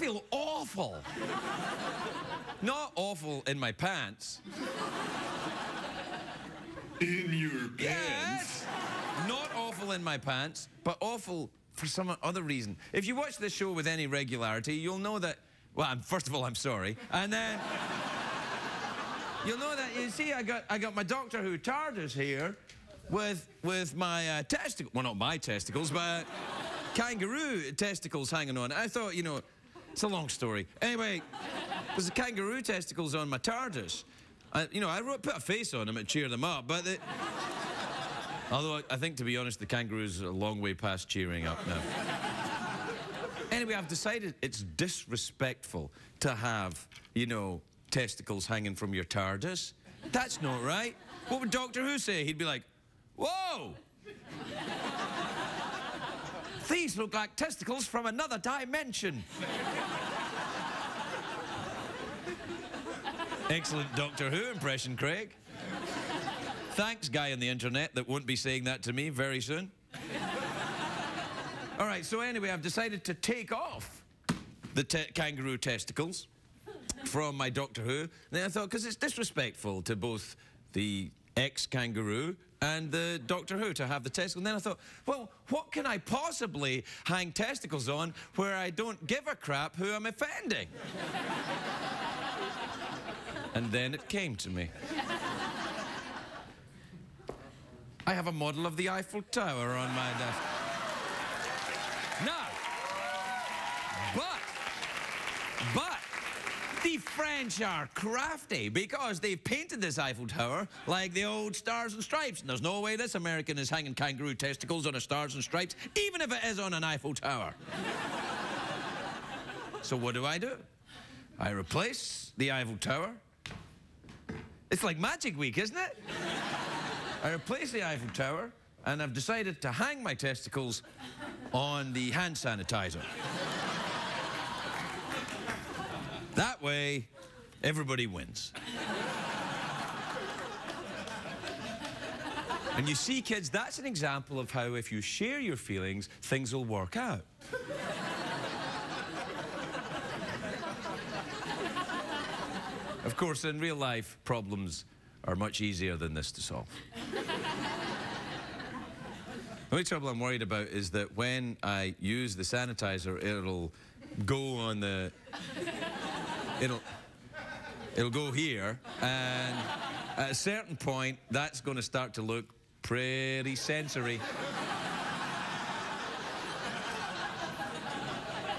feel awful. Not awful in my pants. In your pants? Yes. Not awful in my pants, but awful for some other reason. If you watch this show with any regularity, you'll know that. Well, I'm, first of all, I'm sorry, and then you'll know that. You see, I got I got my Doctor Who TARDIS here, with with my uh, testicles. Well, not my testicles, but kangaroo testicles hanging on. I thought, you know, it's a long story. Anyway, there's the kangaroo testicles on my TARDIS. I, you know, I wrote, put a face on them and cheer them up, but. The, Although I think, to be honest, the kangaroos a long way past cheering up now. anyway, I've decided it's disrespectful to have, you know, testicles hanging from your TARDIS. That's not right. What would Doctor Who say? He'd be like, whoa! These look like testicles from another dimension. Excellent Doctor Who impression, Craig. Thanks, guy on the internet that won't be saying that to me very soon. All right, so anyway, I've decided to take off the te kangaroo testicles from my Doctor Who. And then I thought, because it's disrespectful to both the ex-kangaroo and the Doctor Who to have the testicles. And then I thought, well, what can I possibly hang testicles on where I don't give a crap who I'm offending? and then it came to me. I have a model of the Eiffel Tower on my desk. Now, but, but, the French are crafty because they've painted this Eiffel Tower like the old Stars and Stripes. And there's no way this American is hanging kangaroo testicles on a Stars and Stripes, even if it is on an Eiffel Tower. so what do I do? I replace the Eiffel Tower. It's like Magic Week, isn't it? I replace the Eiffel Tower and I've decided to hang my testicles on the hand sanitizer. That way, everybody wins. and you see, kids, that's an example of how if you share your feelings, things will work out. of course, in real life, problems are much easier than this to solve. The only trouble I'm worried about is that when I use the sanitizer, it'll go on the. It'll. It'll go here, and at a certain point, that's going to start to look pretty sensory.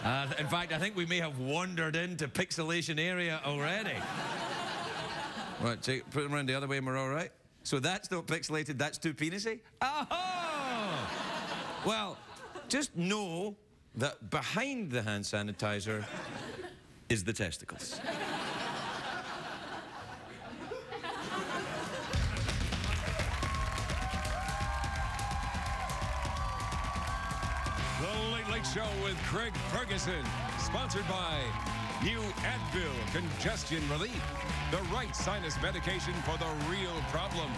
Uh, in fact, I think we may have wandered into pixelation area already. Right, take, put them around the other way and we're all right. So that's not pixelated, that's too penisy? Oh! well, just know that behind the hand sanitizer is the testicles. The Late Late Show with Craig Ferguson, sponsored by New Advil Congestion Relief, the right sinus medication for the real problem.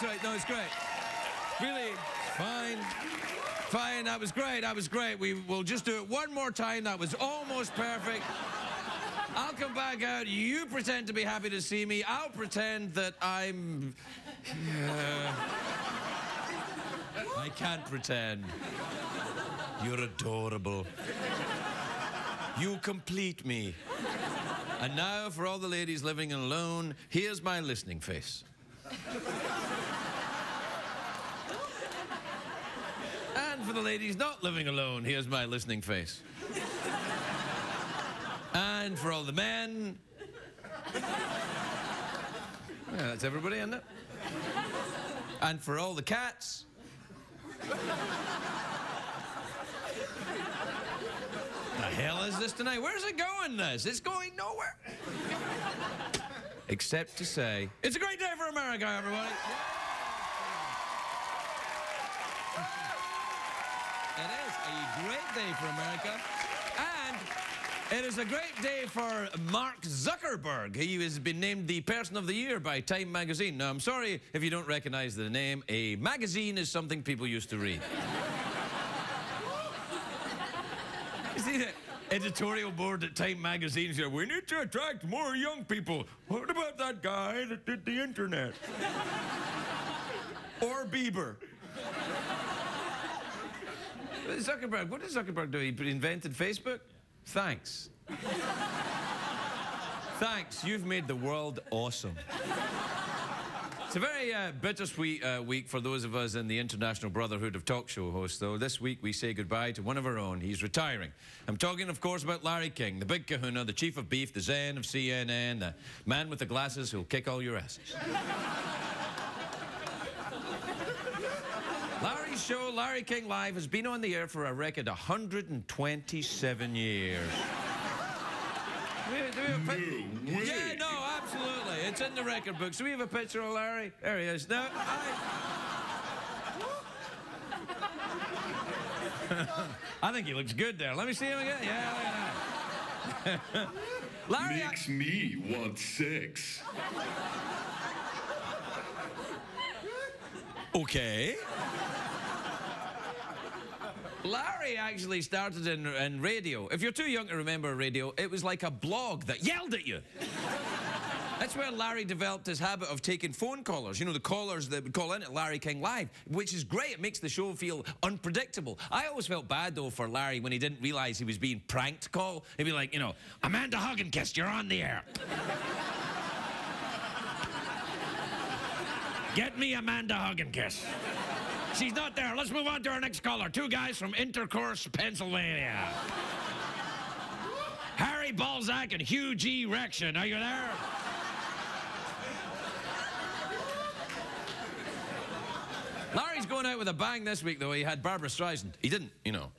That's right. No, it's great. Really, fine. Fine. That was great. That was great. We will just do it one more time. That was almost perfect. I'll come back out. You pretend to be happy to see me. I'll pretend that I'm. I can't pretend. You're adorable. You complete me. And now, for all the ladies living alone, here's my listening face. And for the ladies not living alone, here's my listening face. And for all the men. Yeah, that's everybody, isn't it? And for all the cats. The hell is this tonight? Where's it going, this? It's going nowhere. Except to say, it's a great day for America, everybody. It is a great day for America. And it is a great day for Mark Zuckerberg. He has been named the Person of the Year by Time magazine. Now, I'm sorry if you don't recognize the name. A magazine is something people used to read. you see the editorial board at Time magazine said, we need to attract more young people. What about that guy that did the internet? or Bieber. Zuckerberg, what did Zuckerberg do? He invented Facebook? Thanks. Thanks, you've made the world awesome. It's a very uh, bittersweet uh, week for those of us in the International Brotherhood of Talk Show hosts, though. This week we say goodbye to one of our own. He's retiring. I'm talking, of course, about Larry King, the big kahuna, the chief of beef, the zen of CNN, the man with the glasses who'll kick all your asses. Show, Larry King Live, has been on the air for a record 127 years. Do we- do we have a pic- Yeah, no, absolutely. It's in the record book. So we have a picture of Larry. There he is. Now, I... I think he looks good there. Let me see him again. Yeah, look at that. Larry, I- Makes me want sex. Okay. Larry actually started in, in radio. If you're too young to remember radio, it was like a blog that yelled at you. That's where Larry developed his habit of taking phone callers. You know, the callers that would call in at Larry King Live, which is great. It makes the show feel unpredictable. I always felt bad, though, for Larry when he didn't realize he was being pranked call. He'd be like, you know, Amanda Hugginkist, you're on the air. Get me Amanda Hugginkist. She's not there. Let's move on to our next caller. Two guys from Intercourse, Pennsylvania. Harry Balzac and Hugh G. Rection. Are you there? Larry's going out with a bang this week, though. He had Barbra Streisand. He didn't, you know.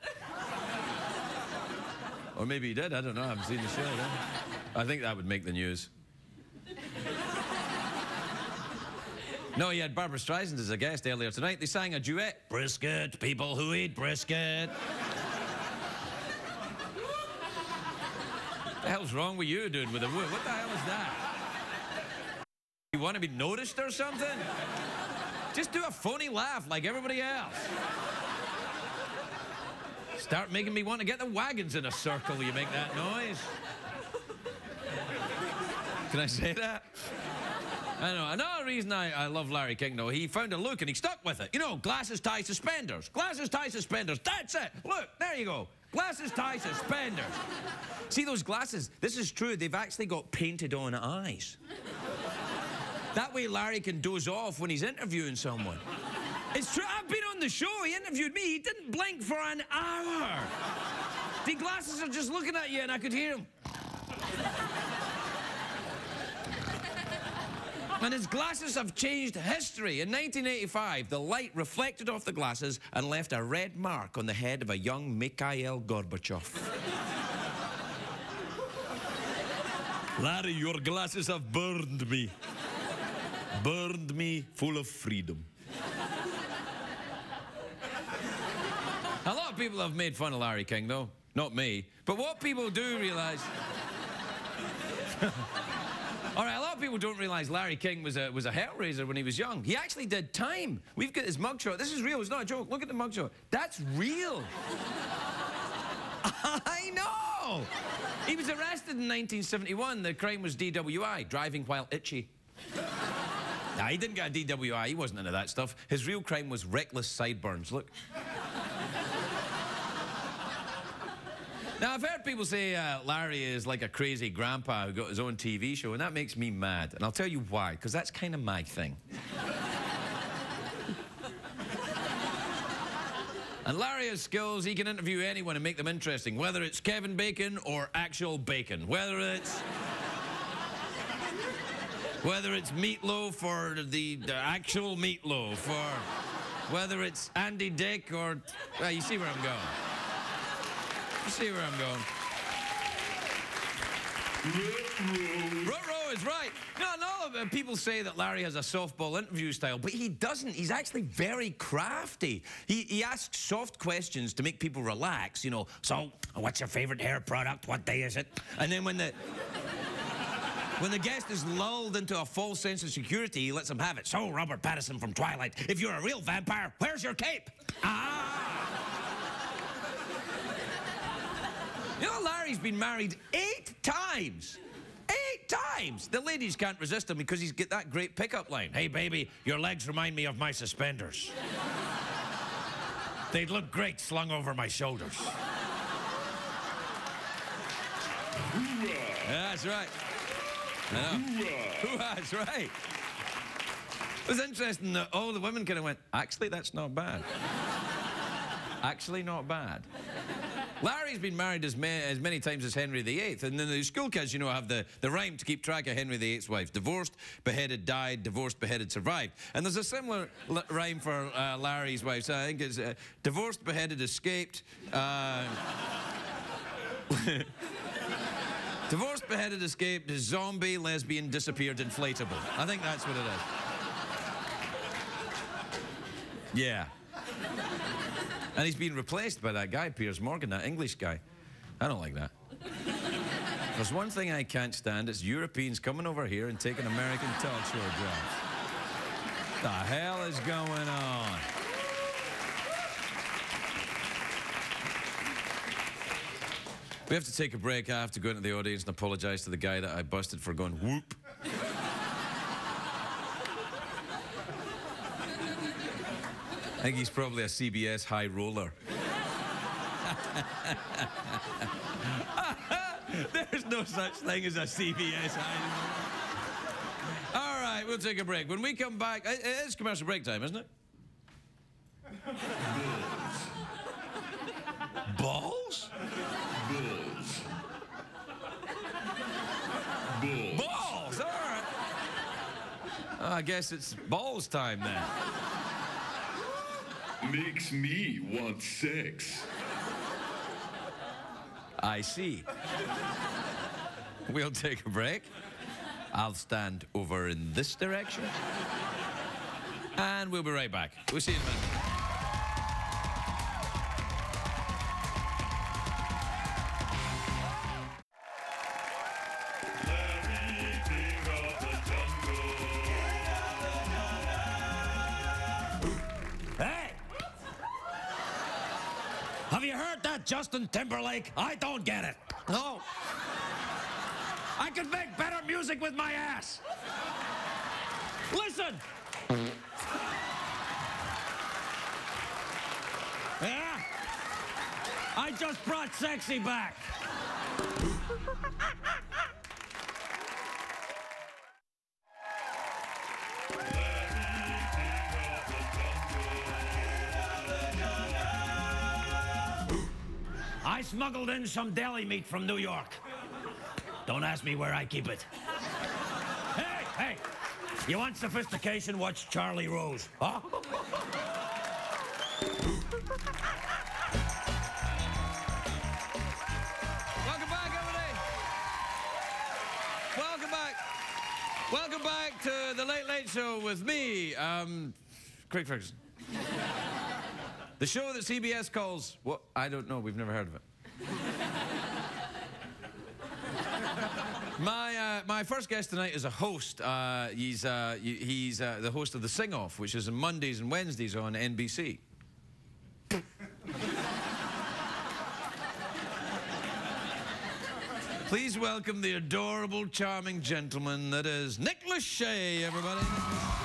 or maybe he did. I don't know. I haven't seen the show. I think that would make the news. No, he had Barbra Streisand as a guest earlier tonight. They sang a duet. Brisket, people who eat brisket. the hell's wrong with you, dude, with a wood? What the hell is that? You want to be noticed or something? Just do a phony laugh like everybody else. Start making me want to get the wagons in a circle, you make that noise. Can I say that? I know. Another reason I, I love Larry King, though, he found a look and he stuck with it. You know, glasses, tie, suspenders. Glasses, tie, suspenders. That's it. Look, there you go. Glasses, tie, suspenders. See those glasses? This is true. They've actually got painted on eyes. That way Larry can doze off when he's interviewing someone. It's true. I've been on the show. He interviewed me. He didn't blink for an hour. The glasses are just looking at you, and I could hear him. And his glasses have changed history. In 1985, the light reflected off the glasses and left a red mark on the head of a young Mikhail Gorbachev. Larry, your glasses have burned me. Burned me full of freedom. A lot of people have made fun of Larry King, though. Not me. But what people do realize. All right, a of people don't realize Larry King was a, was a hellraiser when he was young. He actually did time. We've got his mugshot. This is real. It's not a joke. Look at the mugshot. That's real. I know. He was arrested in 1971. The crime was DWI, driving while itchy. nah, he didn't get a DWI. He wasn't into that stuff. His real crime was reckless sideburns. Look. Now, I've heard people say uh, Larry is like a crazy grandpa who got his own TV show, and that makes me mad. And I'll tell you why, because that's kind of my thing. and Larry has skills, he can interview anyone and make them interesting, whether it's Kevin Bacon or actual bacon, whether it's. whether it's meatloaf or the, the actual meatloaf, or whether it's Andy Dick or. Well, you see where I'm going. You see where I'm going. Ruh-roh is right. No, no, people say that Larry has a softball interview style, but he doesn't. He's actually very crafty. He, he asks soft questions to make people relax, you know. So, what's your favorite hair product? What day is it? And then when the... When the guest is lulled into a false sense of security, he lets them have it. So, Robert Pattinson from Twilight, if you're a real vampire, where's your cape? Ah! Larry's been married eight times. Eight times! The ladies can't resist him because he's got that great pickup line. Hey, baby, your legs remind me of my suspenders. They'd look great slung over my shoulders. That's right. That's right. It was interesting that all the women kind of went, actually, that's not bad. actually, not bad. Larry's been married as, ma- as many times as Henry VIII, and then the school kids, you know, have the, the rhyme to keep track of Henry VIII's wife. Divorced, beheaded, died, divorced, beheaded, survived. And there's a similar rhyme for uh, Larry's wife. So I think it's uh, divorced, beheaded, escaped. Uh, divorced, beheaded, escaped, zombie, lesbian, disappeared, inflatable. I think that's what it is. Yeah. And he's been replaced by that guy, Piers Morgan, that English guy. I don't like that. There's one thing I can't stand, it's Europeans coming over here and taking American talk show jobs. The hell is going on? We have to take a break. I have to go into the audience and apologize to the guy that I busted for going whoop. I think he's probably a CBS high roller. There's no such thing as a CBS high roller. All right, we'll take a break. When we come back, it is commercial break time, isn't it? Balls? Bulls. Bulls. Balls, all right. I guess it's balls time then. Makes me want sex. I see. We'll take a break. I'll stand over in this direction. And we'll be right back. We'll see you in a minute. Have you heard that Justin Timberlake? I don't get it. No. I could make better music with my ass. Listen. Yeah? I just brought sexy back. smuggled in some deli meat from New York. Don't ask me where I keep it. Hey, hey! You want sophistication? Watch Charlie Rose. Huh? Welcome back, everybody. Welcome back. Welcome back to the Late Late Show with me, um, Craig Ferguson. the show that CBS calls what? I don't know. We've never heard of it. My, uh, my first guest tonight is a host. Uh, he's uh, he's uh, the host of The Sing Off, which is on Mondays and Wednesdays on NBC. Please welcome the adorable, charming gentleman that is Nick Lachey, everybody.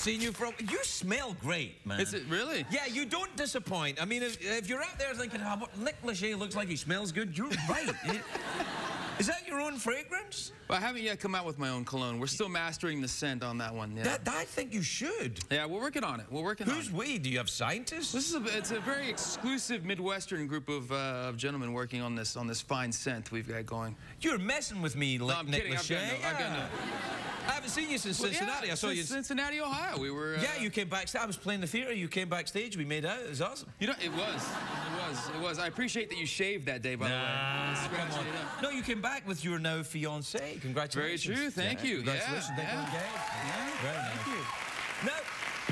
Seen you from. You smell great, man. Is it really? Yeah, you don't disappoint. I mean, if, if you're out there thinking, oh, what Nick Lachey looks like he smells good, you're right. Is that your own fragrance? Well, I haven't yet come out with my own cologne. We're still mastering the scent on that one. Yeah. That, I think you should. yeah, we're working on it. We're working Who's on it. we? Do you have scientists? This is a, it's a very exclusive Midwestern group of, uh, of gentlemen working on this on this fine scent we've got going. You're messing with me, Li- I'm Nick kidding. I've got Lachey. no- I've got Yeah. no- I haven't seen you since Well, Cincinnati. yeah, I saw you. since Cincinnati, Ohio. We were. Uh, yeah, you came backstage. I was playing the theater. You came backstage. We made out. It was awesome. You know, it was. It was. It was. I appreciate that you shaved that day, by the way. It up. No, you came back with your now fiance. Very Congratulations. true. Thank Yeah, you. Congratulations. Yeah, yeah. engaged. Very nice. Thank you. No,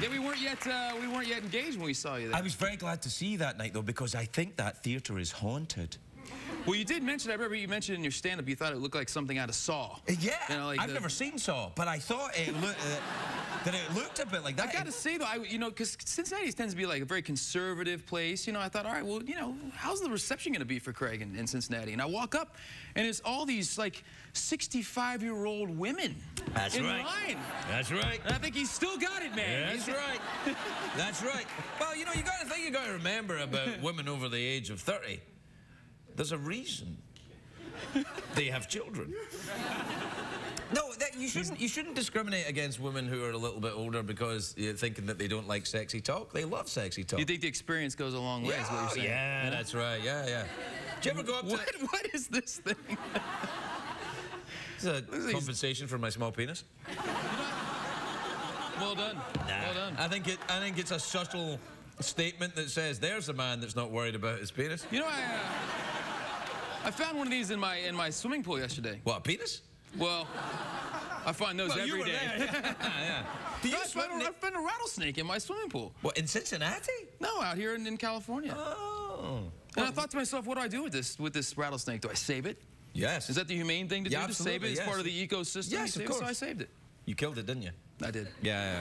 Yeah, we weren't yet. Uh, we weren't yet engaged when we saw you there. I was very glad to see you that night, though, because I think that theater is haunted. Well, you did mention. I remember you mentioned in your stand-up you thought it looked like something out of Saw. Yeah, You know, like I've the- never seen Saw, but I thought it looked uh, that it looked a bit like that. I gotta say though, I, you know, because Cincinnati tends to be like a very conservative place. You know, I thought, all right, well, you know, how's the reception gonna be for Craig in, in Cincinnati? And I walk up, and it's all these like 65-year-old women That's in right. line. That's right. And I think he's still got it, man. That's He's- right. That's right. Well, you know, you got to think, you got to remember about women over the age of 30. There's a reason they have children. No, that, you shouldn't. You shouldn't discriminate against women who are a little bit older because you're thinking that they don't like sexy talk. They love sexy talk. You think the experience goes a long way? is what yeah, you're saying. yeah, that's right. Yeah, yeah. Do you ever go up to? What, what is this thing? It's a compensation for my small penis. well done. Well done. I think it. I think it's a subtle statement that says there's a man that's not worried about his penis. You know, I, uh, I found one of these in my in my swimming pool yesterday. What a penis? Well, I find those Well, every day. there, yeah. yeah. Do you I, swim? found a, I found a rattlesnake in my swimming pool. What in Cincinnati? No, out here in, in California. Oh. and I thought to myself, what do I do with this with this rattlesnake? Do I save it? Yes. Is that the humane thing to Yeah, do? To save it as part of the ecosystem? Yes, of save it? So. I saved it. you killed it, didn't you? I did. Yeah. yeah.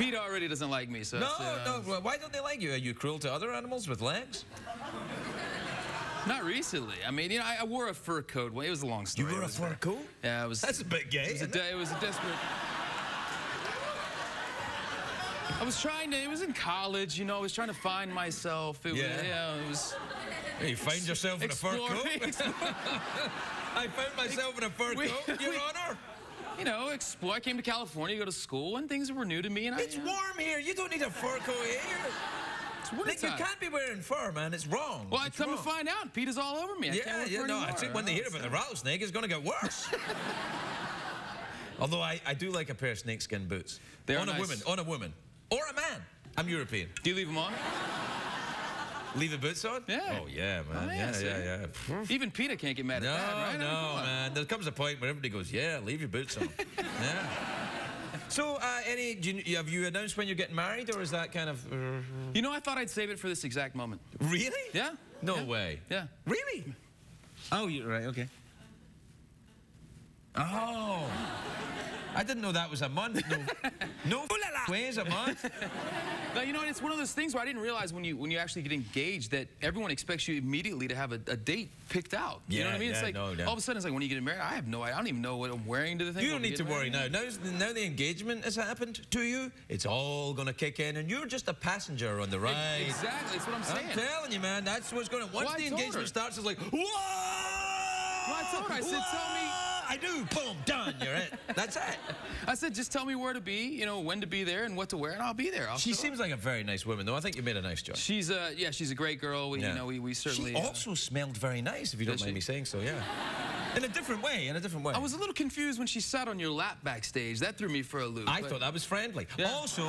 PETA already doesn't like me, so No, uh, no. Why don't they like you? Are you cruel to other animals with legs? Not recently. I mean, you know, I, I wore a fur coat. Well, it was a long story. You wore a fur coat? Yeah, it was. That's a bit gay. It was a, it was a desperate. I was trying to. It was in college, you know. I was trying to find myself. It Yeah. Was, yeah. It was. You find yourself in a fur coat. I found myself in a fur We- coat, Your we- Honor. You know, explore. I came to California, to go to school, and things were new to me. And I, It's warm here. You don't need a fur coat here. It's Nick, you can't be wearing fur, man. It's wrong. Well, I It's come to find out, PETA is all over me. I can't Yeah, yeah, no. I think when they hear about the rattlesnake, it's going to get worse. Although I, I do like a pair of snakeskin boots. They are on a nice. woman, on a woman, or a man. I'm European. Do you leave them on? Leave the boots on? Yeah. Oh yeah, man. Oh, yeah, yeah, yeah, yeah. Even PETA can't get mad No, at that, right? I mean, no, man. There comes a point where everybody goes, "Yeah, leave your boots on." yeah. So, uh, any? Do you, have you announced when you're getting married, or is that kind of You know, I thought I'd save it for this exact moment. really? Yeah. No Yeah. way. Yeah. Really? Oh, you're right. Okay. Oh. I didn't know that was a month. No, no ways a month. No, you know, it's one of those things where I didn't realize when you when you actually get engaged that everyone expects you immediately to have a, a date picked out. you know what I mean? it's like no, no. all of a sudden it's like when you get married, I have no idea. I don't even know what I'm wearing to the thing. You don't need to worry married. now. Now, now the engagement has happened to you. It's all going to kick in, and you're just a passenger on the ride. Exactly, that's what I'm saying. I'm telling you, man. That's what's going to. Once Well, the engagement her. starts, it's like, whoa! I told her, I said, tell me- I do. Boom, done. You're it. That's it. I said, just tell me where to be, you know, when to be there and what to wear, and I'll be there. I'll She show up. seems like a very nice woman, though. I think you made a nice choice. She's a, yeah, she's a great girl. We, You know, we, we certainly. She uh, also smelled very nice, if you don't mind she? me saying so. Yeah. In a different way. In a different way. I was a little confused when she sat on your lap backstage. That threw me for a loop. I but- thought that was friendly. Yeah. Also,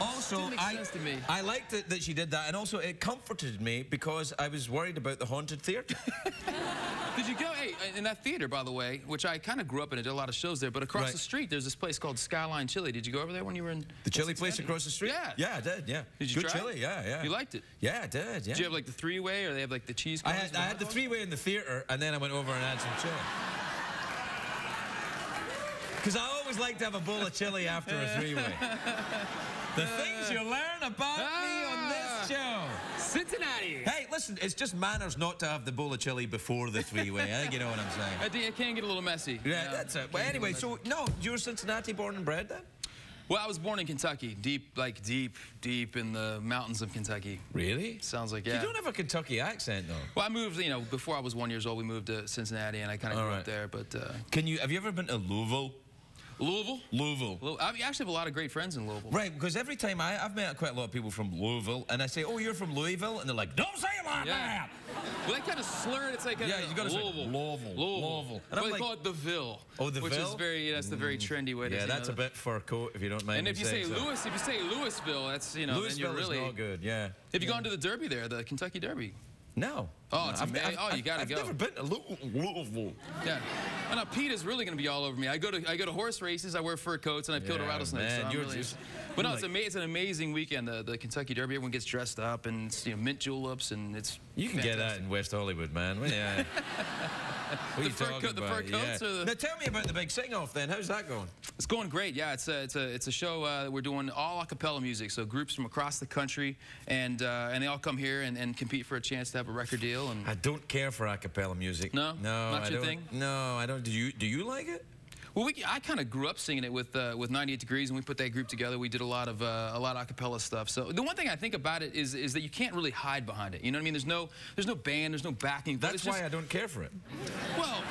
also, I, to me. I liked it that she did that, and also it comforted me because I was worried about the haunted theatre. Did you go? Hey, uh, in that theater, by the way, which I kind of grew up in. I did a lot of shows there. But across Right. the street, there's this place called Skyline Chili. Did you go over there when you were in The chili place Cincinnati? across the street? Yeah. Yeah, I did, yeah. Did you Good try it? chili, yeah, yeah. You liked it? Yeah, I did, yeah. Did you have like the three-way, or they have like the cheese? I had, I had the three-way in the theater, and then I went over and had some chili. Because I always like to have a bowl of chili after a three-way. the things you learn about me on this show. Cincinnati. Hey, listen, it's just manners not to have the bowl of chili before the three-way. I think you know what I'm saying. I think it can get a little messy. Yeah, know? that's it. But anyway, so no, you're Cincinnati born and bred then? Well, I was born in Kentucky, deep, like deep, deep in the mountains of Kentucky. Really? Sounds like yeah. You don't have a Kentucky accent though. Well, I moved, you know, before I was one years old, we moved to Cincinnati, and I kind of grew right. up there. But uh, Can you? Have you ever been to Louisville? Louisville, Louisville. Lou- I actually have a lot of great friends in Louisville. Right, because every time I, I've met quite a lot of people from Louisville, and I say, "Oh, you're from Louisville," and they're like, "Don't say it like Yeah. that." Well, they kind of slur it. It's like Yeah, you gotta say Louisville. Louisville, Louisville. And But I'm they like- call it the Ville. Oh, the Which Ville? is very, that's the very mm. trendy way to Yeah, say that's a bit fur coat, if you don't mind. And me if you say saying so. Louis, if you say Louisville, that's you know, then Louisville you're really. is not good. Yeah. Have you gone to the Derby there, the Kentucky Derby? No. Oh, it's I've- ama- I've- oh, you gotta I've go. never been to Louisville. Yeah. Oh, no, PETA is really going to be all over me. I go to I go to horse races. I wear fur coats, and I've killed a Yeah, rattlesnake. man, so you're really, just- but no, you're it's, like- ama- it's an amazing weekend. The, the Kentucky Derby. Everyone gets dressed up, and it's, you know, mint juleps, and it's. You can get that in West Hollywood, man. Yeah. What you fur talking coat- the fur coats yeah. or the- Now tell me about the big sing-off then. How's that going? It's going great. Yeah, it's a it's a it's a show. Uh, that we're doing all a cappella music, so groups from across the country, and uh, and they all come here and, and compete for a chance to have a record deal. And I don't care for a cappella music. No? No, Not I your thing? No, I don't. Do you? Do you like it? Well, we, I kind of grew up singing it with uh, with 98 Degrees, and we put that group together. We did a lot of uh, a lot of acapella stuff. So the one thing I think about it is is that you can't really hide behind it. You know what I mean? There's no there's no band, there's no backing. That's why just, I don't care for it. well.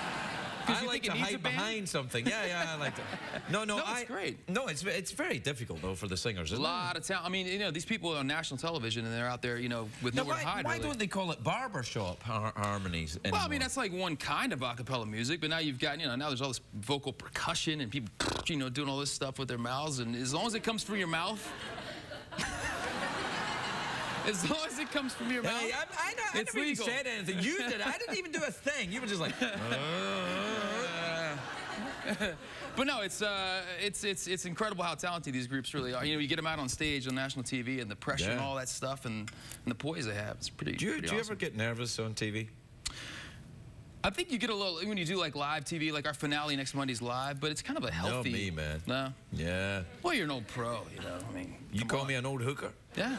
'Cause I you like think to it needs a hide band? behind something. Yeah, yeah, I like to. No, no, No, it's great. No, it's it's very difficult though for the singers. A lot of talent. I mean, you know, these people are on national television and they're out there, you know, with it? Now, nowhere why, to hide. why really. don't they call it barbershop har- harmonies? Well, I mean, that's like one kind of a cappella music, but now you've got, you know, now there's all this vocal percussion and people, you know, doing all this stuff with their mouths, and as long as it comes from your mouth, as long as it comes from your mouth, Hey, I, I, know- I it's never even legal. said anything. You did. I didn't even do a thing. You were just like. But no, it's uh, it's it's it's incredible how talented these groups really are. You know, you get them out on stage on national TV and the pressure and all that stuff and, and the poise they have. It's pretty. Do you, pretty do you ever get nervous on TV? I think you get a little when you do like live TV, like our finale next Monday's live, but it's kind of a No, healthy. me, man. No. Yeah. Well, you're an old pro, you know. I mean, You come call on. me an old hooker? Yeah.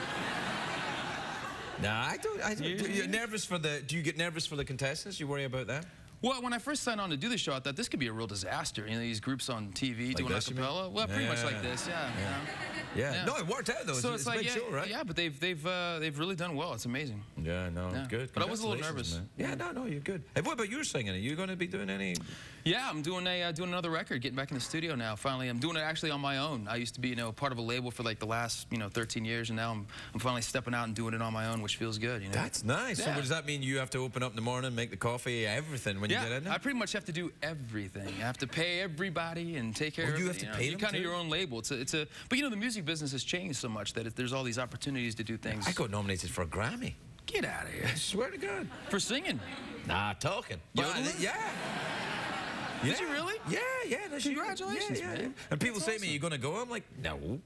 Nah, I don't. I don't. You- do you get nervous for the? Do you get nervous for the contestants? You worry about that? Well, when I first signed on to do the show, I thought this could be a real disaster. You know, these groups on TV doing a this, cappella. Well, pretty much like this, yeah. you know. Yeah. Yeah. No, it worked out though. So it's, it's, a like, big yeah, show, right? yeah, but they've they've uh, they've really done well. It's amazing. Yeah, no, Yeah. good. But I was a little nervous. man. Yeah, no, no, you're good. Hey, what about your singing? Are you going to be doing any? Yeah, I'm doing a uh, doing another record, getting back in the studio now. Finally, I'm doing it actually on my own. I used to be, you know, part of a label for like the last, you know, 13 years, and now I'm I'm finally stepping out and doing it on my own, which feels good. You know. That's nice. So Yeah. does that mean you have to open up in the morning, make the coffee, everything when you get in yeah, there? I pretty much have to do everything. I have to pay everybody and take care Oh, of you have to know. pay You're them kind of too? your own label. It's a, it's a, but you know, the music business has changed so much that it, there's all these opportunities to do things. I got nominated for a Grammy. Get out of here. I swear to God. For singing. Nah, talking. Yodeling? yeah. Did you really? Yeah, yeah. that's- Congratulations, yeah, yeah, man. yeah. And people That's say to me. "You gonna go?" I'm like, "No."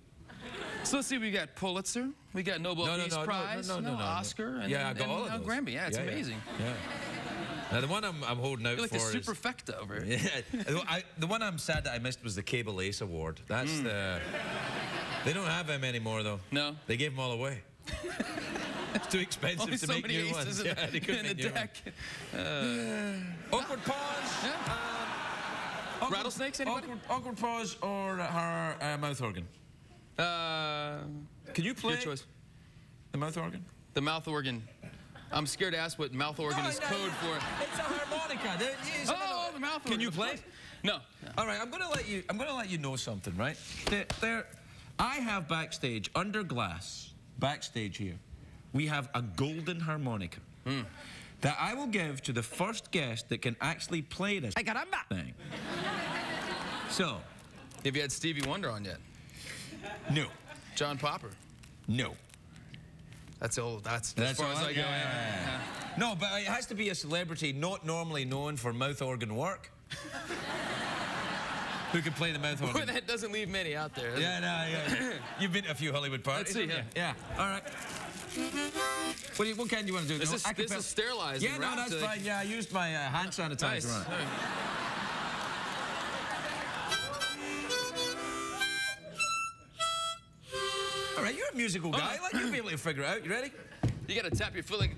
So let's see, we got Pulitzer, we got Nobel No, no, Peace no, Prize, no, no, no, no. Oscar, and, yeah, I and, and. Grammy. Yeah, it's yeah. amazing. Yeah. Now the one I'm, I'm holding out You're like the for is superfecta over here. Yeah, the- I, the one I'm sad that I missed was the Cable Ace Award. That's hmm. the. They don't have them anymore though. No. They gave them all away. it's too expensive Only to so make many new aces ones. Yeah, they couldn't in the make new deck. ones. Awkward pause. Yeah. Awkward- Rattlesnakes, anybody? Awkward, awkward pause or her uh, mouth organ. Uh, Can you play your choice. the mouth organ? The mouth organ. I'm scared to ask what mouth organ is code for. It's a harmonica. There- it's Oh, little- the mouth organ. Can you play? No. no. All right, I'm gonna let you. I'm gonna let you know something, right? There, there, I have backstage under glass, backstage here. We have a golden harmonica hmm. that I will give to the first guest that can actually play this thing. So, Have you had Stevie Wonder on yet? no, John Popper. no. That's all. That's, That's as far all as right? I go. Yeah, yeah. yeah, yeah. No, but it has to be a celebrity not normally known for mouth organ work. Who can play the mouth organ? Well, that doesn't leave many out there. Yeah, no, yeah. You've been to a few Hollywood parties. Let's see, haven't? Yeah. All right. What, you, what kind do you want to do? This No, is- acapella? this is sterilized Yeah, no, that's fine. Yeah, I used my uh, hand sanitizer Nice. on. All right, you're a musical guy. Like you'll be able to figure it out. You ready? You gotta tap your foot like.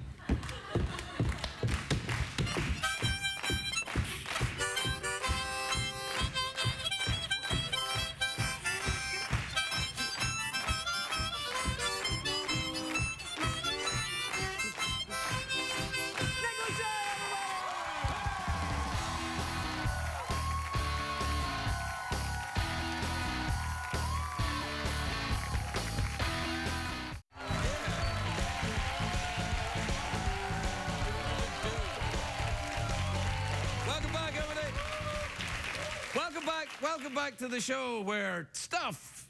Stuff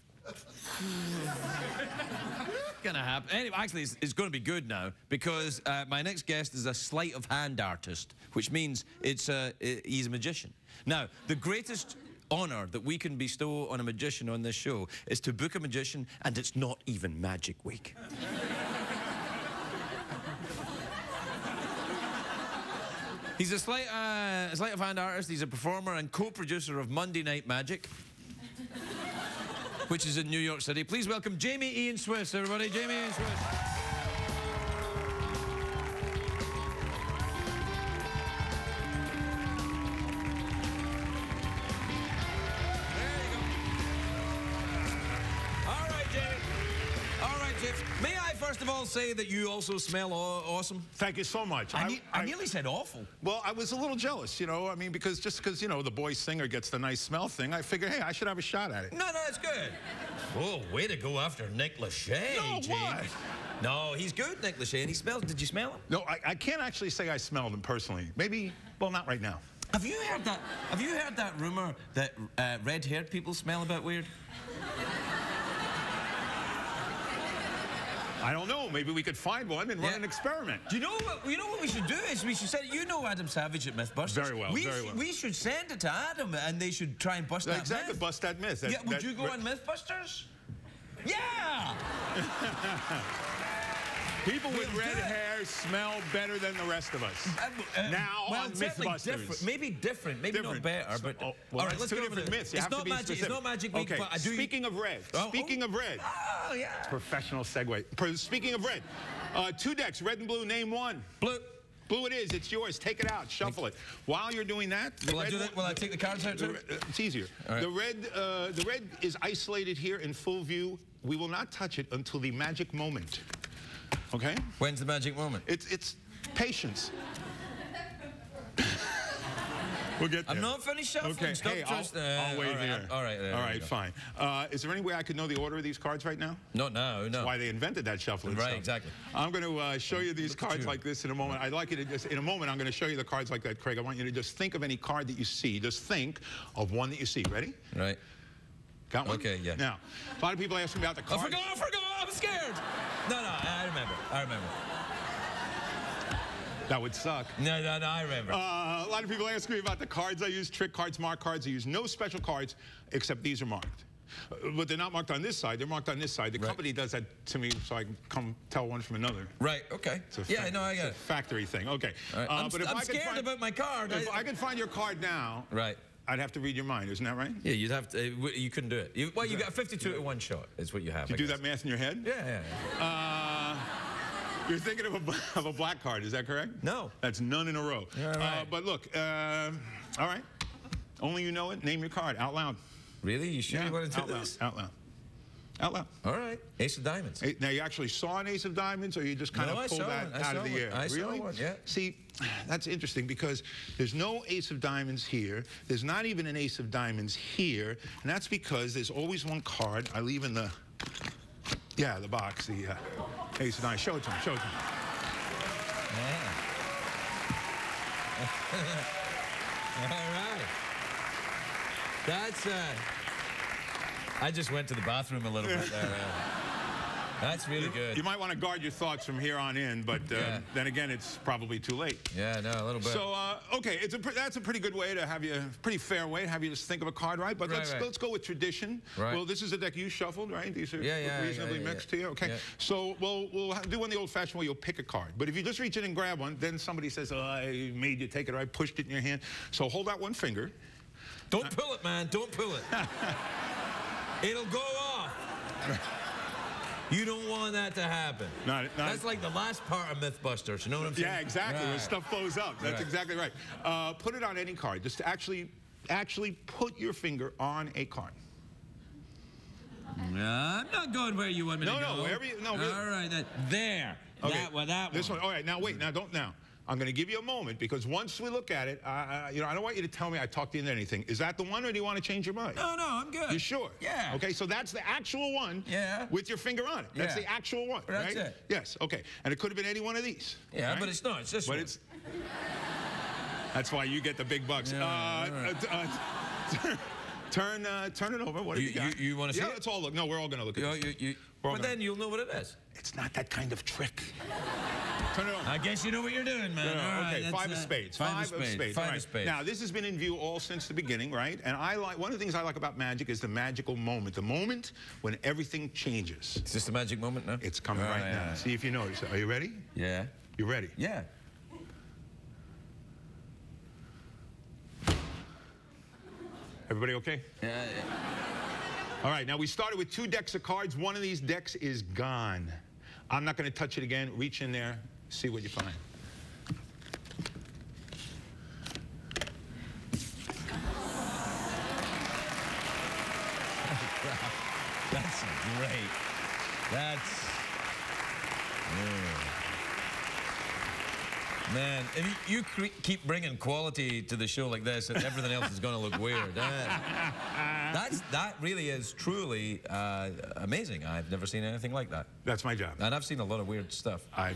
gonna happen. Anyway, actually, it's, it's to be good now because uh, my next guest is a sleight of hand artist, which means it's uh, he's a magician. Now, the greatest honor that we can bestow on a magician on this show is to book a magician, and it's not even Magic Week. He's a sleight, uh, sleight of hand artist. He's a performer and co-producer of Monday Night Magic, which is in New York City. Please welcome Jamy Ian Swiss, everybody. Jamy Ian Swiss. Say that you also smell awesome? Thank you so much. I, ne- I nearly said awful. well, I was a little jealous, you know. I mean, because just because you know the boy singer gets the nice smell thing, I figure, hey, I should have a shot at it. No, no, it's good. Oh, way to go after Nick Lachey, No, James. what? No, he's good, Nick Lachey, and he smells. Did you smell him? No, I, I can't actually say I smelled him personally. Maybe, well, not right now. Have you heard that? Have you heard that rumor that uh, red-haired people smell a bit weird? I don't know. Maybe we could find one and run an experiment. Do you know what? You know what we should do is we should send. You know Adam Savage at MythBusters. Very well, We very should, well. We should send it to Adam, and they should try and bust that exactly, myth. bust that myth. That- yeah, would that- you go on MythBusters? Yeah. People with We'll red it. hair smell better than the rest of us. Uh, uh, Now well, on Mythbusters. different. Maybe different. Maybe Different. not better. But oh, well, all right, let's two different myths. You it's not magic. It's not magic week. Okay, But I do. speaking of red, Oh, speaking oh. of red, Oh yeah. professional segue. Speaking of red, uh, two decks, red and blue. Name one. Blue. Blue it is. It's yours. Take it out. Shuffle it. While you're doing that, Will I do that? Will I take the cards out too? It's easier. Right. The red, uh, the red is isolated here in full view. We will not touch it until the magic moment. Okay? When's the magic moment? It's it's patience. we'll get there. I'm not finished shuffling. Okay. Stop hey, I'll, just, uh, I'll wait all right, here. All right. There All right. Fine. Uh, is there any way I could know the order of these cards right now? Not now. No. That's why they invented that shuffling Right, stuff. exactly. I'm going to uh, show you these Look cards you. like this in a moment. I'd like you to just, in a moment, I'm going to show you the cards like that, Craig. I want you to just think of any card that you see. Just think of one that you see. Ready? Right. Got one? Okay, yeah. Now, a lot of people ask me about the cards. I forgot. I forgot. I'm scared. No, no. I remember. That would suck. No, no, no. I remember. Uh, a lot of people ask me about the cards I use, trick cards, mark cards. I use no special cards, except these are marked. Uh, But they're not marked on this side, they're marked on this side. The Right. company does that to me so I can come tell one from another. right. Okay. Yeah. No, I got it. factory thing. Okay. Right. Uh, I'm, but if I'm I scared find- about my card. If I- I could find your card now, Right. I'd have to read your mind. Isn't that right? Yeah, you'd have to. uh, You couldn't do it. You, well, you got a 52 to one shot. Is what you have. You I do guess. that math in your head? Yeah, yeah. yeah. Uh, you're thinking of a, of a black card, is that correct? No. That's none in a row. Yeah, Uh, but look, uh, all right. Only you know it. Name your card out loud. Really? You sure you want to do out loud. Out loud. Out loud. All right. Ace of Diamonds. Now you actually saw an ace of diamonds, or you just kind No, of pulled that. Out of the one. air? I saw really? one, yeah. See, that's interesting because there's no ace of diamonds here. There's not even an ace of diamonds here, and that's because there's always one card I leave in the, yeah, the box, the uh, ace of diamonds. Show it to him. Show it to him. All right. That's. Uh, I just went to the bathroom a little bit there. uh. That's really good. You might want to guard your thoughts from here on in, but uh, Yeah. then again, it's probably too late. Yeah, no, a little bit. So, uh, okay, it's a that's a pretty good way to have you, pretty fair way to have you just think of a card, right? But Right, let's right. let's go with tradition. Right. Well, this is a deck you shuffled, right? These are Yeah, yeah, reasonably mixed to. Okay. So, well, we'll do one the old-fashioned way. You'll pick a card. But if you just reach in and grab one, then somebody says, "Oh, I made you take it, or I pushed it in your hand." So hold out one finger. Don't pull it, man. Don't pull it. It'll go off. You don't want that to happen. Not- not- That's like the last part of Mythbusters. You know what I'm saying? Yeah, exactly. Right. stuff blows up. That's Right. exactly right. Uh, put it on any card. Just actually, actually put your finger on a card. Yeah, I'm not going where you want me No, to go. no, wherever you- no, really. All right, that, there. That one, that one. This one. All right. Now wait. Now don't. Now I'm going to give you a moment because once we look at it, you know, I don't want you to tell me I talked into anything. Is that the one, or do you want to change your mind? No, no, I'm good. You sure? Yeah. Okay, so that's the actual one. Yeah. With your finger on it. That's Yeah. the actual one. That's right? it. Yes. Okay. And it could have been any one of these. Yeah, right? but it's not. It's this But one. it's. That's why you get the big bucks. Yeah, uh, all right. uh, uh, turn, uh, turn it over. What do You- you, got? you- you wanna see Yeah, it? let's all look. No, we're all going to look at You, this. you, you, We're all but gonna- then you'll know what it is. It's not that kind of trick. Turn it over. I guess you know what you're doing, man. No, no, All right, okay, that's, five of spades. Five, of spades. Five All right. of spades. Now, this has been in view all since the beginning, right? And I like one of the things I like about magic is the magical moment, the moment when everything changes. Is this the magic moment now? It's coming All right now. yeah. See if you notice. Are you ready? Yeah. You ready? Yeah. Everybody okay? Yeah. yeah. All right. Now we started with two decks of cards. One of these decks is gone. I'm not going to touch it again. Reach in there, see what you find. That's great. That's. Yeah. Man, if you, you cre- keep bringing quality to the show like this, and everything else is going to look weird. That, that's that really is truly uh, amazing. I've never seen anything like that, That's my job. and I've seen a lot of weird stuff. I,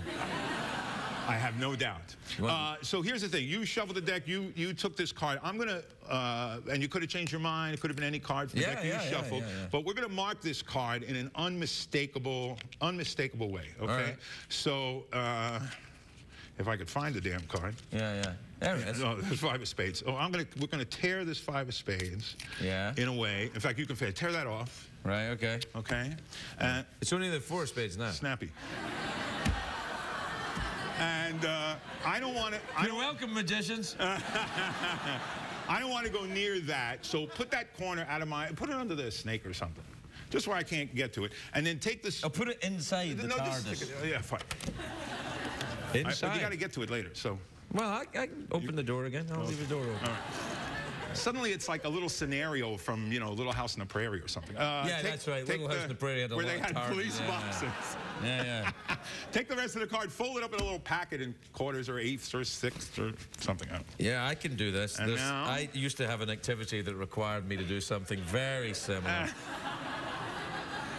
I have no doubt. Uh, so here's the thing: you shuffled the deck. You you took this card. I'm gonna, uh, and you could have changed your mind. It could have been any card from the deck you yeah, yeah, shuffled. yeah, yeah. But we're gonna mark this card in an unmistakable, unmistakable way. Okay. right. So uh, if I could find the damn card. Yeah, yeah. There it is. No, there's five of spades. Oh, I'm gonna we're gonna tear this five of spades. Yeah. In a way. In fact, you can tear that off. Right. Okay. Okay. And It's only the four spades now. snappy. And uh, I don't want to. You're welcome, magicians. I don't want to go near that. So put that corner out of my. Put it under the snake or something, just where I can't get to it. And then take this. I'll put it inside the no, just TARDIS. it- yeah, fine. I- Inside. but you got to get to it later. So Well, I, I can open the door again. I'll leave the door open. All right. suddenly it's like a little scenario from you know Little House on the Prairie or something. Uh, Yeah, take- that's right. Little House on the Prairie had a where they had police Yeah, boxes. Yeah, yeah. Take the rest of the card, fold it up in a little packet in quarters or eighths or sixths or something. I. Yeah, I can do this. And This- now? I used to have an activity that required me to do something very similar.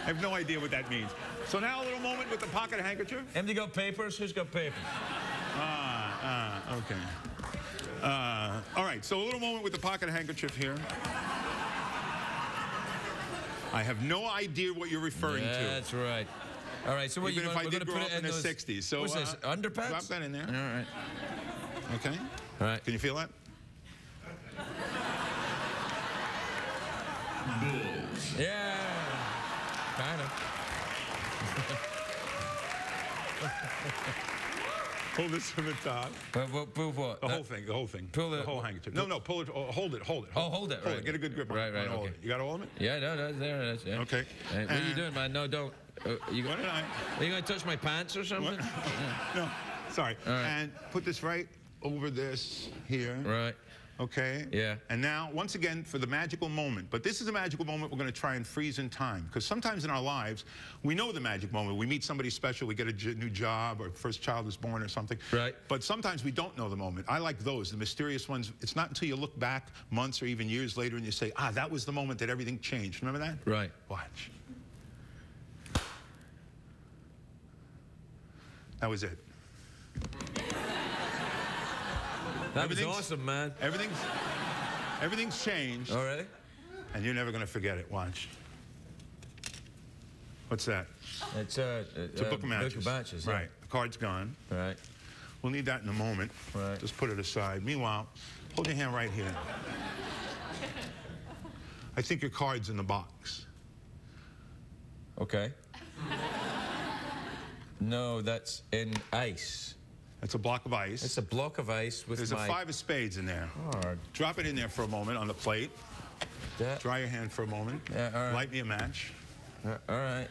I have no idea what that means. So now a little moment with the pocket handkerchief. Anybody got papers? Who's got papers? Ah, ah, okay. Uh, all right, so a little moment with the pocket handkerchief here. I have no idea what you're referring to. That's right. All right, so what Even you if gonna, I we're did grow put up it in the those, 60s. So, what's this? uh, Underpants? drop that in there. All right. Okay. All right. Can you feel that? Bulls. Yeah. Kind of. Pull this from the top. But what? But what? The Uh, whole thing, the whole thing. pull the the- whole handkerchief. No, no, pull it. Oh, hold it, hold it. Oh, hold it, Hold right. it. Get a good grip on Right, it. right, on okay. it. You got all of it? Yeah, no, no, there it is. Yeah. Okay. Hey, what are you doing, man? No, don't. Uh, you, What did I? are you gonna touch my pants or something? No, sorry. Right. And put this right over this here. Right. Okay? Yeah. And now, once again, for the magical moment. But this is a magical moment we're going to try and freeze in time. Because sometimes in our lives, we know the magic moment. We meet somebody special, we get a j- new job, or first child is born or something. Right. But sometimes we don't know the moment. I like those, the mysterious ones. It's not until you look back months or even years later and you say, ah, that was the moment that everything changed. Remember that? Right. Watch. That was it. That was awesome, man. Everything's, everything's changed. Already? And you're never going to forget it. Watch. What's that? It's a, It's a um, book of matches. matches. yeah. Right. The card's gone. Right. We'll need that in a moment. Right. Just put it aside. Meanwhile, hold your hand right here. I think your card's in the box. Okay. no, that's in ice. That's a block of ice. It's a block of ice with There's my a five of spades in there. card. Drop it in there for a moment on the plate. That- Dry your hand for a moment. Yeah, all right. Light me a match. Uh, all right.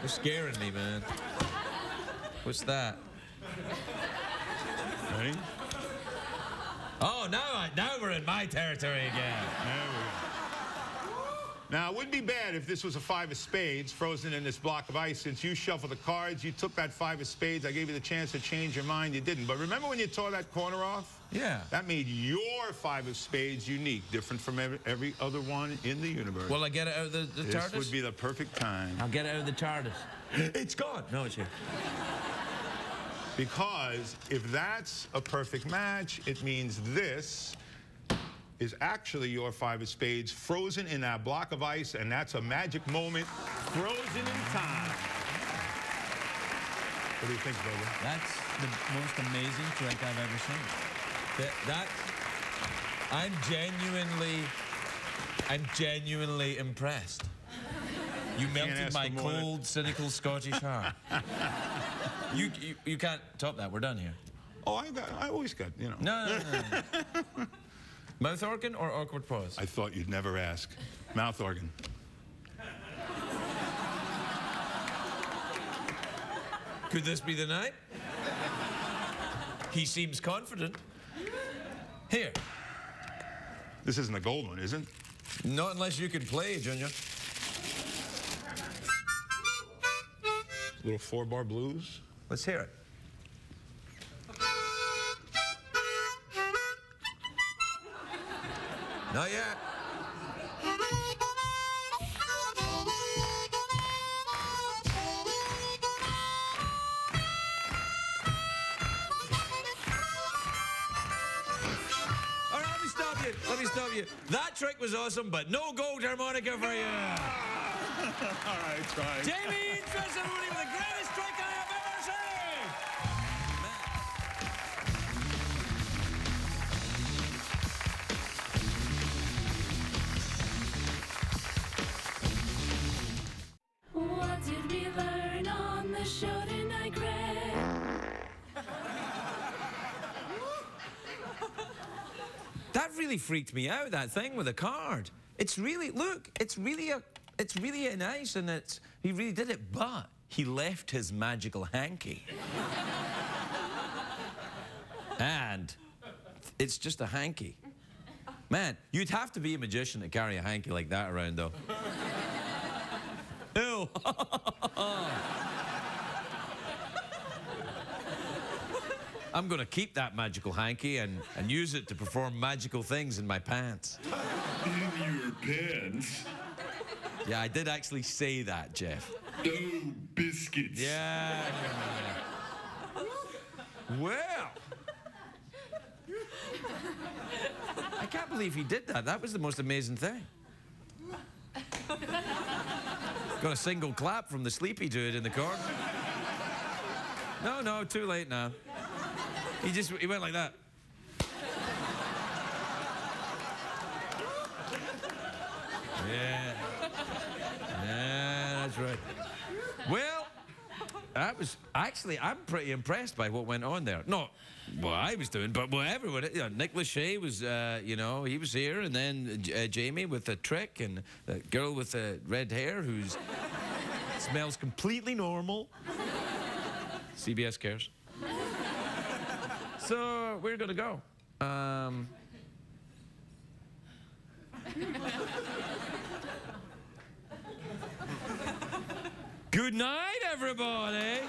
You're scaring me, man. What's that? Ready? Oh, now, I, now we're in my territory again. There we go. Now, it wouldn't be bad if this was a five of spades frozen in this block of ice. Since you shuffled the cards, you took that five of spades. I gave you the chance to change your mind. You didn't. But remember when you tore that corner off? Yeah. That made your five of spades unique, different from every, every other one in the universe. Well, I get it out of the, the this TARDIS? would be the perfect time. I'll get it out of the TARDIS. It's gone. No, it's here. Because if that's a perfect match, it means this is actually your five of spades frozen in that block of ice, and that's a magic moment frozen in time. What do you think, brother? That's the most amazing trick I've ever seen. That, that I'm genuinely, I'm genuinely impressed. You melted my for more than- cold, cynical Scottish heart. you, you, you can't top that. We're done here. Oh, I got, I always got, you know. No, no, no. no. Mouth organ or awkward pause? I thought you'd never ask. Mouth organ. Could this be the night? He seems confident. Here. This isn't a gold one, is it? Not unless you can play, Junior. Little four bar blues. Let's hear it. Not yet. All right, let me stop you. Let me stop you. That trick was awesome, but no gold harmonica for you. All right, try. Jamie Tressa Rooney with the greatest really freaked me out. That thing with the card. It's really look. It's really a. It's really a nice, and it's he really did it. But he left his magical hanky. and it's just a hanky. Man, you'd have to be a magician to carry a hanky like that around, though. Ew. I'm going to keep that magical hanky and, and use it to perform magical things in my pants. In your pants. Yeah, I did actually say that, Jeff. Oh, biscuits. Yeah. Well. I can't believe he did that. That was the most amazing thing. Got a single clap from the sleepy dude in the corner. No, no, too late now. He just he went like that. Yeah. Yeah, that's right. Well, that was actually I'm pretty impressed by what went on there. Not what I was doing, but what everyone. You know, Nick Lachey was, uh, you know, he was here, and then uh, Jamy with the trick, and the girl with the red hair who's smells completely normal. CBS cares. So we're gonna go. Um, Good night, everybody.